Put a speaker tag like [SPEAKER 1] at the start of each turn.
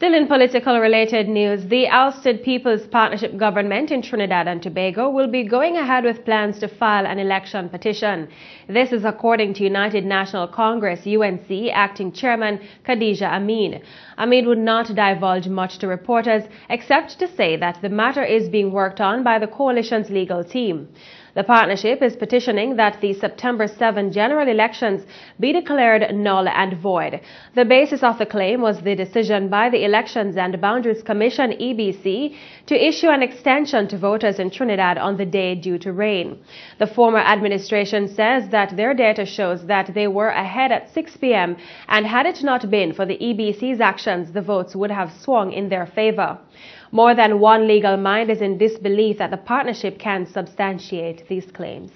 [SPEAKER 1] Still in political related news, the ousted People's Partnership government in Trinidad and Tobago will be going ahead with plans to file an election petition. This is according to United National Congress UNC acting chairman Khadijah Ameen. Ameen would not divulge much to reporters except to say that the matter is being worked on by the coalition's legal team. The partnership is petitioning that the September 7 general elections be declared null and void. The basis of the claim was the decision by the Elections and Boundaries Commission EBC to issue an extension to voters in Trinidad on the day due to rain. The former administration says that their data shows that they were ahead at 6 p.m. and had it not been for the EBC's actions, the votes would have swung in their favor. More than one legal mind is in disbelief that the partnership can substantiate these claims.